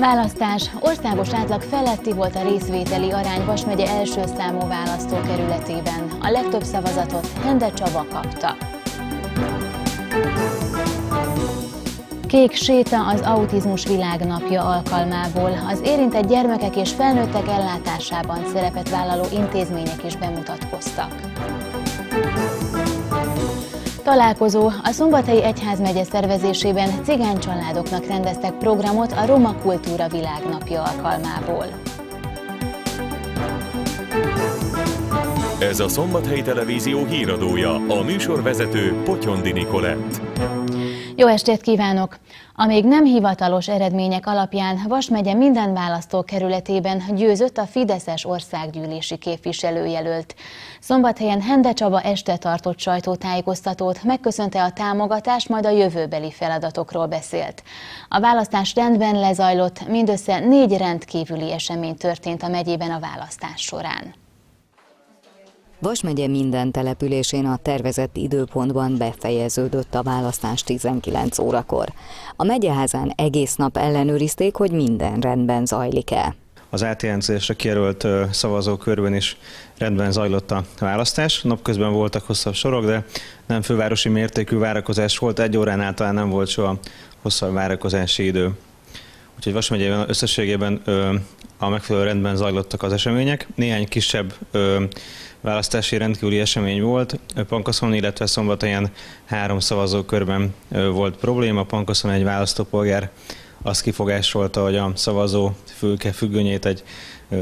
Választás. Országos átlag feletti volt a részvételi arány Vas megye első számú választókerületében. A legtöbb szavazatot Hende Csaba kapta. Kék séta az autizmus világnapja alkalmából. Az érintett gyermekek és felnőttek ellátásában szerepet vállaló intézmények is bemutatkoztak. Találkozó a Szombathelyi Egyházmegye szervezésében cigány családoknak rendeztek programot a Roma Kultúra Világnapja alkalmából. Ez a Szombathelyi Televízió híradója, a műsorvezető Potyondi Nikolett. Jó estét kívánok! A még nem hivatalos eredmények alapján Vas megye minden választókerületében győzött a Fideszes országgyűlési képviselőjelölt. Szombathelyen Hende Csaba este tartott sajtótájékoztatót, megköszönte a támogatást, majd a jövőbeli feladatokról beszélt. A választás rendben lezajlott, mindössze négy rendkívüli esemény történt a megyében a választás során. Vas megye minden településén a tervezett időpontban befejeződött a választás 19 órakor. A megyeházán egész nap ellenőrizték, hogy minden rendben zajlik-e. Az átjelentkezésre kijelölt szavazókörben is rendben zajlott a választás. Napközben voltak hosszabb sorok, de nem fővárosi mértékű várakozás volt, egy órán talán nem volt soha hosszabb várakozási idő. Úgyhogy Vas megyében összességében a megfelelő rendben zajlottak az események. Néhány kisebb választási rendkívüli esemény volt. Pankaszon, illetve szombathelyen három szavazókörben volt probléma. Pankaszon egy választópolgár azt kifogásolta, hogy a szavazó fülke függönyét egy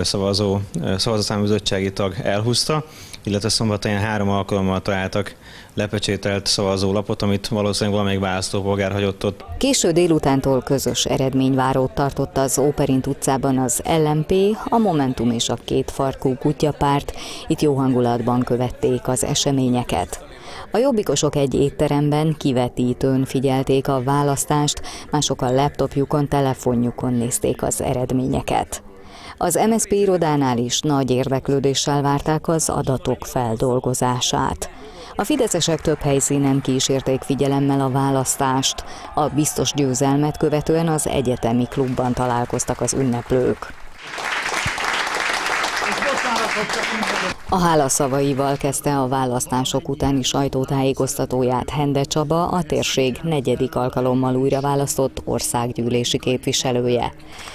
szavazó, szavazatszámbizottsági tag elhúzta, illetve szombathelyen három alkalommal találtak lepecsételt szavazólapot, amit valószínűleg valamelyik választópolgár hagyott ott. Késő délutántól közös eredményvárót tartott az Óperint utcában az LMP, a Momentum és a két farkú kutyapárt. Itt jó hangulatban követték az eseményeket. A jobbikosok egy étteremben kivetítőn figyelték a választást, mások a laptopjukon, telefonjukon nézték az eredményeket. Az MSZP irodánál is nagy érdeklődéssel várták az adatok feldolgozását. A fideszesek több helyszínen kísérték figyelemmel a választást. A biztos győzelmet követően az egyetemi klubban találkoztak az ünneplők. A hálaszavaival kezdte a választások utáni sajtótájékoztatóját Hende Csaba, a térség negyedik alkalommal újra választott országgyűlési képviselője.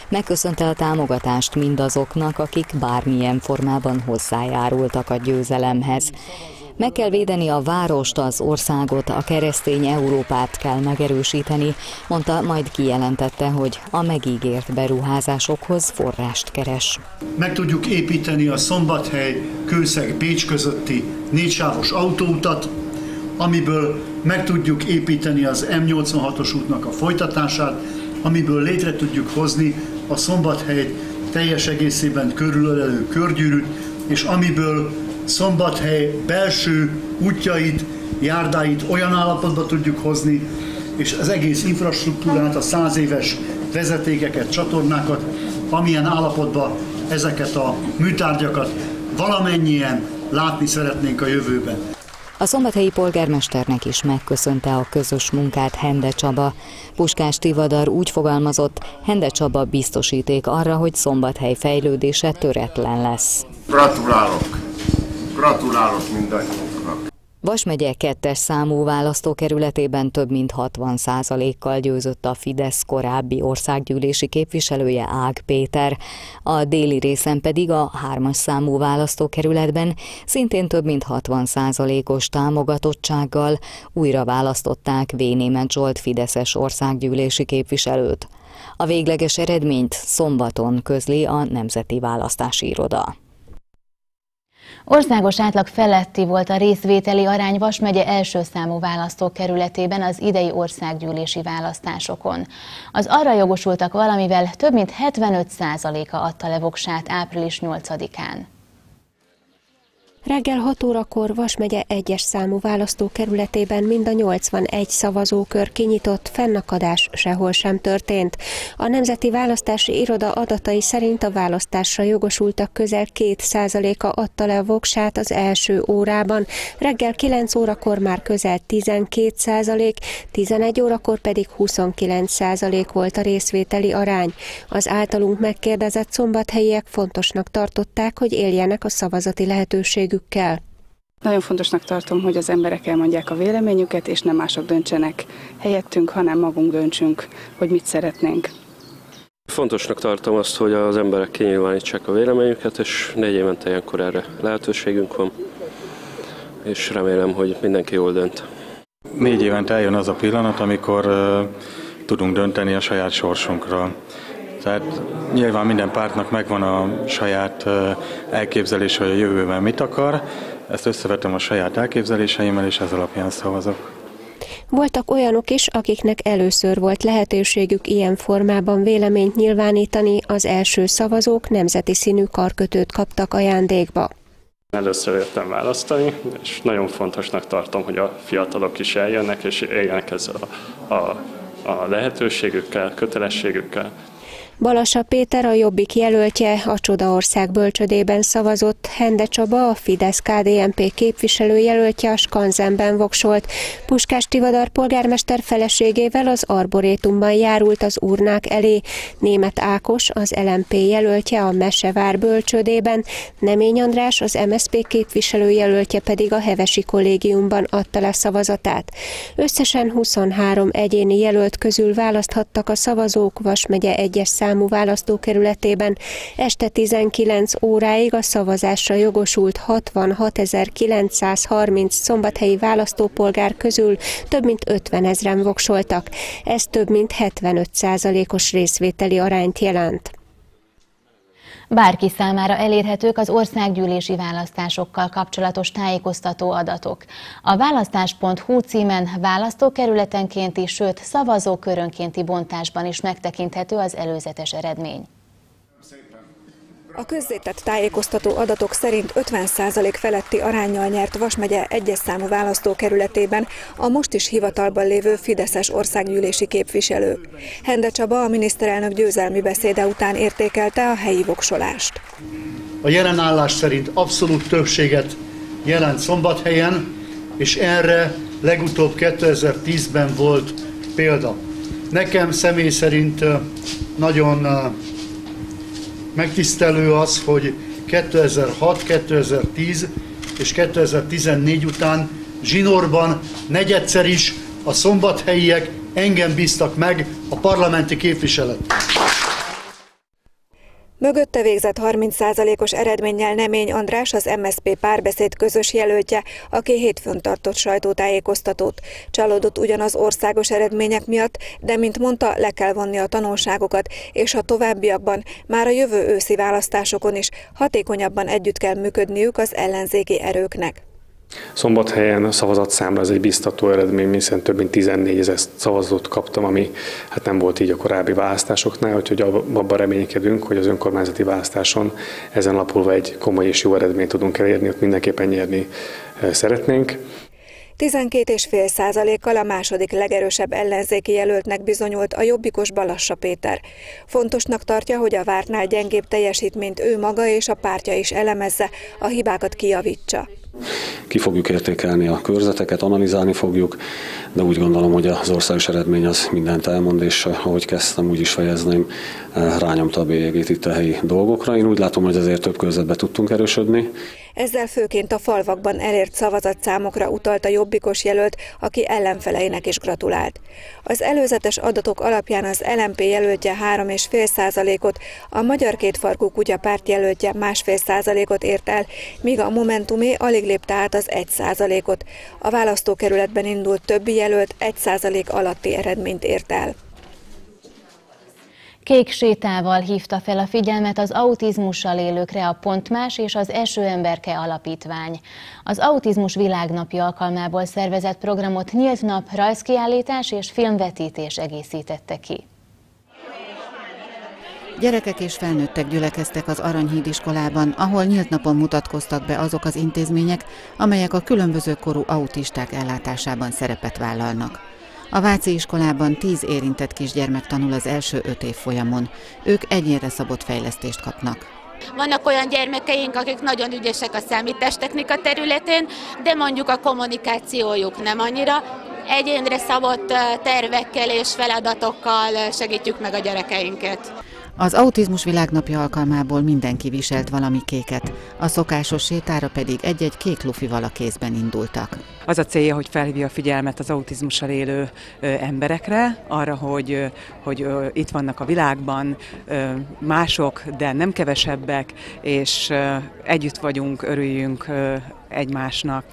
Megköszönte a támogatást mindazoknak, akik bármilyen formában hozzájárultak a győzelemhez. Meg kell védeni a várost, az országot, a keresztény Európát kell megerősíteni, mondta, majd kijelentette, hogy a megígért beruházásokhoz forrást keres. Meg tudjuk építeni a Szombathely, Kőszeg, Bécs közötti négysávos autóutat, amiből meg tudjuk építeni az M86-os útnak a folytatását, amiből létre tudjuk hozni a Szombathely teljes egészében körülölelő körgyűrűt, és amiből Szombathely belső útjait, járdáit olyan állapotba tudjuk hozni, és az egész infrastruktúrát, a száz éves vezetékeket, csatornákat, amilyen állapotban ezeket a műtárgyakat valamennyien látni szeretnénk a jövőben. A szombathelyi polgármesternek is megköszönte a közös munkát Hende Csaba. Puskás Tivadar úgy fogalmazott, Hende Csaba biztosíték arra, hogy szombathely fejlődése töretlen lesz. Gratulálok! Gratulálok mindannyiunknak! Vas megye kettes számú választókerületében több mint 60 kal győzött a Fidesz korábbi országgyűlési képviselője Ág Péter. A déli részen pedig a hármas számú választókerületben szintén több mint 60 os támogatottsággal újra választották V. Német Zsolt Fideszes országgyűlési képviselőt. A végleges eredményt szombaton közli a Nemzeti Választási Iroda. Országos átlag feletti volt a részvételi arány Vas megye első számú választókerületében az idei országgyűlési választásokon. Az arra jogosultak valamivel több mint 75%-a adta le április 8-án. Reggel 6 órakor Vas megye egyes számú választókerületében mind a 81 szavazókör kinyitott, fennakadás sehol sem történt. A Nemzeti Választási Iroda adatai szerint a választásra jogosultak közel 2%-a adta le a voksát az első órában, reggel 9 órakor már közel 12%, 11 órakor pedig 29% volt a részvételi arány. Az általunk megkérdezett szombathelyiek fontosnak tartották, hogy éljenek a szavazati lehetőségük véleményükkel? Nagyon fontosnak tartom, hogy az emberek elmondják a véleményüket, és nem mások döntsenek helyettünk, hanem magunk döntsünk, hogy mit szeretnénk. Fontosnak tartom azt, hogy az emberek kinyilvánítsák a véleményüket, és négy évente ilyenkor erre lehetőségünk van, és remélem, hogy mindenki jól dönt. Négy évente eljön az a pillanat, amikor uh, tudunk dönteni a saját sorsunkról. Tehát nyilván minden pártnak megvan a saját elképzelése, hogy a jövőben mit akar. Ezt összevetem a saját elképzeléseimmel, és ez alapján szavazok. Voltak olyanok is, akiknek először volt lehetőségük ilyen formában véleményt nyilvánítani, az első szavazók nemzeti színű karkötőt kaptak ajándékba. Először értem választani, és nagyon fontosnak tartom, hogy a fiatalok is eljönnek, és éljenek ezzel a, a, a lehetőségükkel, kötelességükkel. Balasa Péter a Jobbik jelöltje a Csodaország bölcsödében szavazott, Hende Csaba a Fidesz KDNP képviselő jelöltje a Skanzenben voksolt. Puskás Tivadar polgármester feleségével az Arborétumban járult az urnák elé. Német Ákos az LMP jelöltje a Mesevár bölcsödében, Nemény András az MSZP képviselő jelöltje pedig a Hevesi kollégiumban adta le szavazatát. Összesen 23 egyéni jelölt közül választhattak a szavazók Vas megye egyes számú választókerületében este 19 óráig a szavazásra jogosult 66.930 szombathelyi választópolgár közül több mint 50 ezeren voksoltak. Ez több mint 75 os részvételi arányt jelent. Bárki számára elérhetők az országgyűlési választásokkal kapcsolatos tájékoztató adatok. A választás.hu címen választókerületenkénti, sőt szavazókörönkénti bontásban is megtekinthető az előzetes eredmény. A közzétett tájékoztató adatok szerint 50% feletti arányjal nyert Vas megye egyes számú választókerületében a most is hivatalban lévő Fideszes országgyűlési képviselő. Hende Csaba a miniszterelnök győzelmi beszéde után értékelte a helyi voksolást. A jelen állás szerint abszolút többséget jelent Szombathelyen, és erre legutóbb 2010-ben volt példa. Nekem személy szerint nagyon Megtisztelő az, hogy 2006, 2010 és 2014 után Zsinórban negyedszer is a szombathelyiek engem bíztak meg a parlamenti képviselet. Mögötte végzett 30%-os eredménnyel Nemény András az MSZP párbeszéd közös jelöltje, aki hétfőn tartott sajtótájékoztatót. Csalódott ugyanaz országos eredmények miatt, de mint mondta, le kell vonni a tanulságokat, és a továbbiakban, már a jövő őszi választásokon is hatékonyabban együtt kell működniük az ellenzéki erőknek. Szombathelyen a szavazatszámra ez egy biztató eredmény, hiszen több mint 14 ezer szavazót kaptam, ami hát nem volt így a korábbi választásoknál, úgyhogy abban reménykedünk, hogy az önkormányzati választáson ezen lapulva egy komoly és jó eredményt tudunk elérni, ott mindenképpen nyerni eh, szeretnénk. 12,5 százalékkal a második legerősebb ellenzéki jelöltnek bizonyult a jobbikos Balassa Péter. Fontosnak tartja, hogy a vártnál gyengébb teljesítményt ő maga és a pártja is elemezze, a hibákat kijavítsa. Ki fogjuk értékelni a körzeteket, analizálni fogjuk, de úgy gondolom, hogy az országos eredmény az mindent elmond, és ahogy kezdtem, úgy is fejezném, rányomta a bélyegét itt a helyi dolgokra. Én úgy látom, hogy azért több körzetbe tudtunk erősödni. Ezzel főként a falvakban elért szavazatszámokra utalt a jobbikos jelölt, aki ellenfeleinek is gratulált. Az előzetes adatok alapján az LMP jelöltje 3,5%-ot, a Magyar Kétfarkú Kutya párt jelöltje másfél százalékot ért el, míg a Momentumé alig lépte át az 1%-ot. A választókerületben indult többi jelölt 1% alatti eredményt ért el. Kék sétával hívta fel a figyelmet az autizmussal élőkre a Pontmás és az Esőemberke Alapítvány. Az Autizmus Világnapja alkalmából szervezett programot nyílt nap, rajzkiállítás és filmvetítés egészítette ki. Gyerekek és felnőttek gyülekeztek az Aranyhíd iskolában, ahol nyílt napon mutatkoztak be azok az intézmények, amelyek a különböző korú autisták ellátásában szerepet vállalnak. A Váci iskolában tíz érintett kisgyermek tanul az első öt év folyamon. Ők egyénre szabott fejlesztést kapnak. Vannak olyan gyermekeink, akik nagyon ügyesek a számítástechnika területén, de mondjuk a kommunikációjuk nem annyira. Egyénre szabott tervekkel és feladatokkal segítjük meg a gyerekeinket. Az autizmus világnapja alkalmából mindenki viselt valami kéket, a szokásos sétára pedig egy-egy kék lufival a kézben indultak. Az a célja, hogy felhívja a figyelmet az autizmussal élő emberekre, arra, hogy, hogy itt vannak a világban mások, de nem kevesebbek, és együtt vagyunk, örüljünk egymásnak.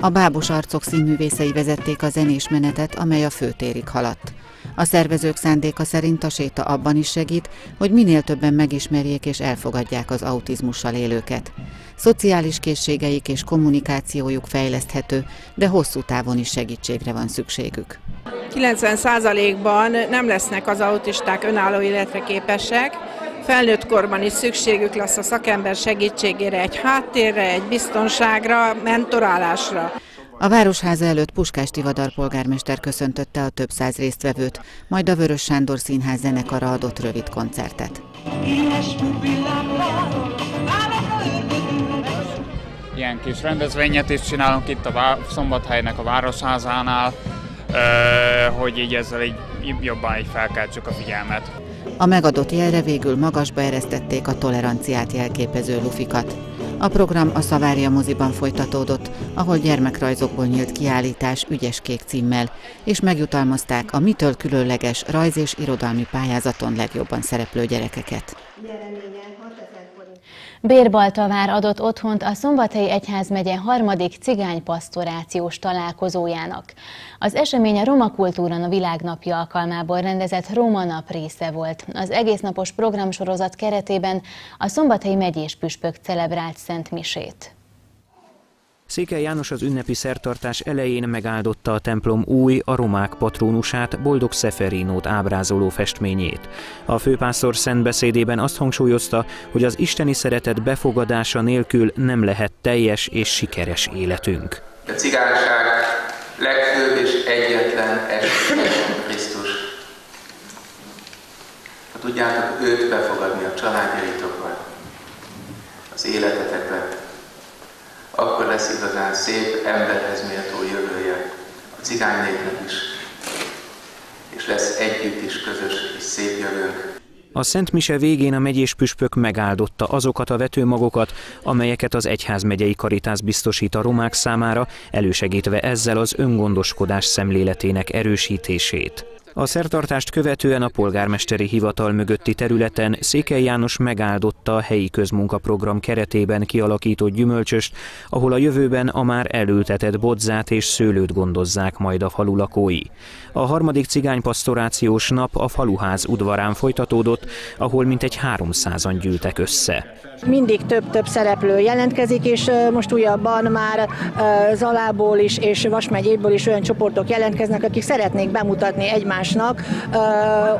A Bábos Arcok színművészei vezették a zenés menetet, amely a főtérig haladt. A szervezők szándéka szerint a séta abban is segít, hogy minél többen megismerjék és elfogadják az autizmussal élőket. Szociális készségeik és kommunikációjuk fejleszthető, de hosszú távon is segítségre van szükségük. 90%-ban nem lesznek az autisták önálló életre képesek, felnőtt korban is szükségük lesz a szakember segítségére, egy háttérre, egy biztonságra, mentorálásra. A Városháza előtt Puskás Tivadar polgármester köszöntötte a több száz résztvevőt, majd a Vörös Sándor Színház zenekara adott rövid koncertet. Ilyen kis rendezvényet is csinálunk itt a Szombathelynek a Városházánál, hogy így ezzel így jobban így felkeltsük a figyelmet. A megadott jelre végül magasba eresztették a toleranciát jelképező lufikat. A program a Szavária moziban folytatódott, ahol gyermekrajzokból nyílt kiállítás ügyes kék címmel, és megjutalmazták a mitől különleges rajz- és irodalmi pályázaton legjobban szereplő gyerekeket. Bérbaltavár adott otthont a Szombathelyi Egyházmegye harmadik cigánypasztorációs találkozójának. Az esemény a Roma Kultúra Világnapja alkalmából rendezett Roma Nap része volt. Az egésznapos programsorozat keretében a Szombathelyi megyés püspök celebrált Szent Misét. Székely János az ünnepi szertartás elején megáldotta a templom új, a romák patrónusát, Boldog Szeferinót ábrázoló festményét. A főpásztor szent beszédében azt hangsúlyozta, hogy az isteni szeretet befogadása nélkül nem lehet teljes és sikeres életünk. A cigányság legfőbb és egyetlen esély Krisztus. Ha tudjátok őt befogadni a családjaitokban, az életetekben, lesz igazán szép, emberhez méltó jövője a cigány népnek is, és lesz együtt is közös és szép jövőnk. A Szent Mise végén a megyés püspök megáldotta azokat a vetőmagokat, amelyeket az egyházmegyei karitász biztosít a romák számára, elősegítve ezzel az öngondoskodás szemléletének erősítését. A szertartást követően a polgármesteri hivatal mögötti területen Székely János megáldotta a helyi közmunkaprogram keretében kialakított gyümölcsöst, ahol a jövőben a már elültetett bodzát és szőlőt gondozzák majd a falu lakói. A harmadik cigánypasztorációs nap a faluház udvarán folytatódott, ahol mintegy 300-an gyűltek össze. Mindig több-több szereplő jelentkezik, és most újabban már Zalából is és Vas megyéből is olyan csoportok jelentkeznek, akik szeretnék bemutatni egymásnak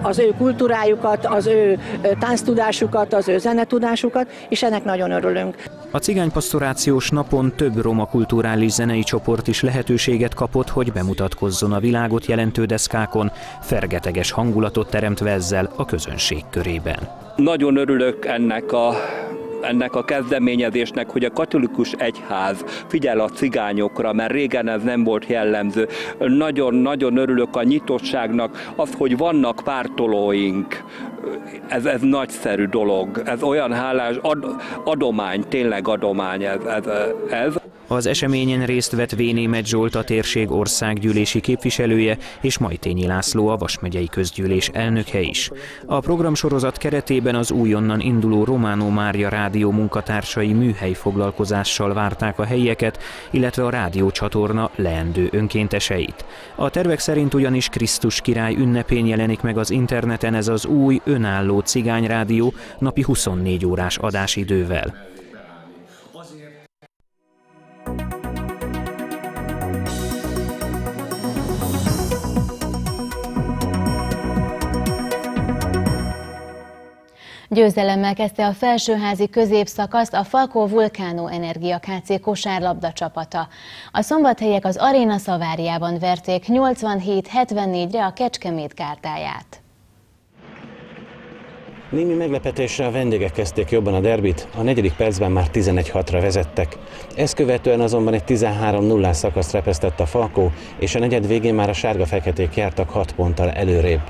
az ő kultúrájukat, az ő tánctudásukat, az ő zenetudásukat, és ennek nagyon örülünk. A cigánypasztorációs napon több roma kulturális zenei csoport is lehetőséget kapott, hogy bemutatkozzon a világot jelentő deszkákon, fergeteges hangulatot teremtve ezzel a közönség körében. Nagyon örülök ennek a ennek a kezdeményezésnek, hogy a katolikus egyház figyel a cigányokra, mert régen ez nem volt jellemző. Nagyon-nagyon örülök a nyitottságnak, az, hogy vannak pártolóink, ez, ez nagyszerű dolog, ez olyan hálás ad, adomány, tényleg adomány ez. ez, ez. Az eseményen részt vett Vénémet Zsolt a térség országgyűlési képviselője és Majtényi László a Vasmegyei Közgyűlés elnöke is. A programsorozat keretében az újonnan induló Románó Mária rádió munkatársai műhely foglalkozással várták a helyieket, illetve a rádiócsatorna leendő önkénteseit. A tervek szerint ugyanis Krisztus király ünnepén jelenik meg az interneten ez az új, önálló cigányrádió napi 24 órás adásidővel. Győzelemmel kezdte a felsőházi középszakaszt a Falkó Vulkánó Energia KC kosárlabda csapata. A szombathelyek az Aréna Szaváriában verték 87-74-re a Kecskemét kártáját. Némi meglepetésre a vendégek kezdték jobban a derbit, a negyedik percben már 11-6-ra vezettek. Ezt követően azonban egy 13-0 szakaszt repesztett a Falkó, és a negyed végén már a sárga-feketék jártak 6 ponttal előrébb.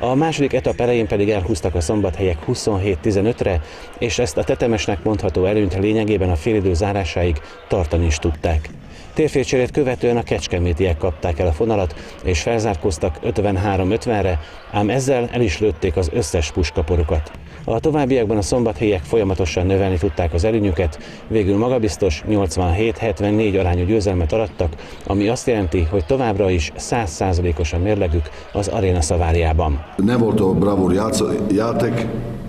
A második etap elején pedig elhúztak a szombathelyek 27-15-re, és ezt a tetemesnek mondható előnyt lényegében a félidő zárásáig tartani is tudták. Térfélcserét követően a kecskemétiek kapták el a fonalat, és felzárkóztak 53-50-re, ám ezzel el is lőtték az összes puskaporukat. A továbbiakban a szombathelyek folyamatosan növelni tudták az előnyüket, végül magabiztos 87-74 arányú győzelmet arattak, ami azt jelenti, hogy továbbra is 100%-os a mérlegük az aréna szaváriában. Nem volt a bravúr játék,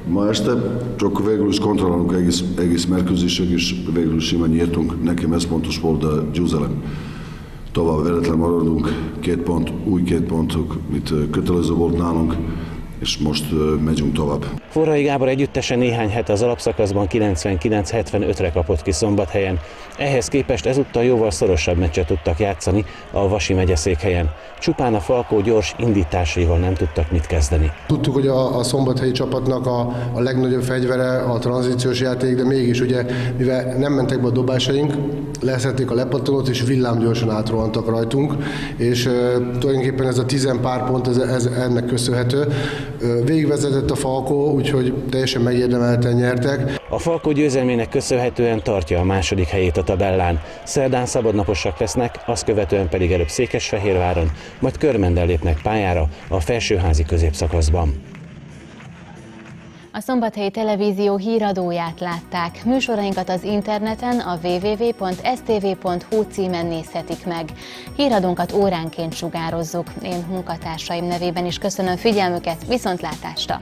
ma este, csak végül is kontrollálunk egész, egész mérkőzések, és végül is simán nyertünk. Nekem ez pontos volt a győzelem. Tovább veretlen maradunk, két pont, új két pontok, mit kötelező volt nálunk és most megyünk tovább. Forrai Gábor együttesen néhány hete az alapszakaszban 99-75-re kapott ki szombathelyen. Ehhez képest ezúttal jóval szorosabb meccset tudtak játszani a Vasi megyeszékhelyen. Csupán a Falkó gyors indításaival nem tudtak mit kezdeni. Tudtuk, hogy a, a szombathelyi csapatnak a, a legnagyobb fegyvere a tranzíciós játék, de mégis ugye, mivel nem mentek be a dobásaink, leszették a lepattanót, és villámgyorsan átrohantak rajtunk, és e, tulajdonképpen ez a tizen pár pont ez, ez ennek köszönhető. Végigvezetett a Falkó, úgyhogy teljesen megérdemelten nyertek. A Falkó győzelmének köszönhetően tartja a második helyét a tabellán. Szerdán szabadnaposak lesznek, azt követően pedig előbb Székesfehérváron, majd Körmendel lépnek pályára a felsőházi középszakaszban. A Szombathelyi Televízió híradóját látták. Műsorainkat az interneten a www.stv.hu címen nézhetik meg. Híradónkat óránként sugározzuk. Én munkatársaim nevében is köszönöm figyelmüket, viszontlátásra!